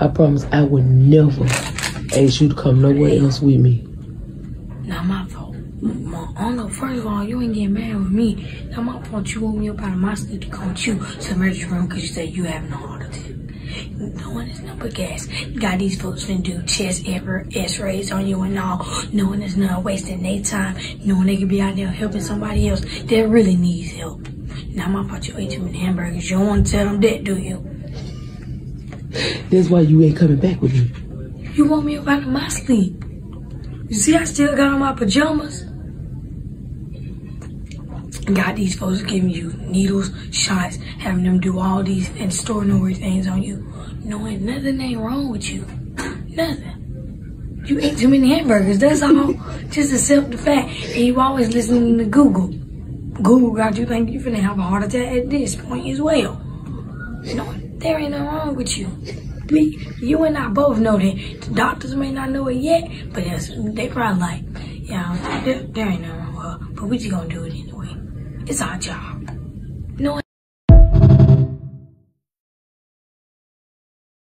I promise I would never ask you to come nowhere else with me. Not my fault. My, I don't know, first of all, you ain't getting mad with me. Not my fault you woke me up out of my sleep to come with you to the emergency room because you said you having a heart attack. Knowing it's nothing but gas. You got these folks finna do chest ever x-rays on you and all. Knowing it's not wasting their time. Knowing they could be out there helping somebody else that really needs help. Now my fault you ate too many hamburgers. You don't want to tell them that, do you? That's why you ain't coming back with me. You woke me up of my sleep. You see, I still got on my pajamas. Got these folks giving you needles, shots, having them do all these and storing things on you, knowing nothing ain't wrong with you. Nothing. You ate too many hamburgers, that's all. Just accept the fact. And you always listening to Google. Google got you think you're finna have a heart attack at this point as well. No, there ain't nothing wrong with you. Me, you and I both know that. The doctors may not know it yet, but they probably like, yeah, there, there ain't nothing wrong with her, but we just gonna do it anyway. It's our job.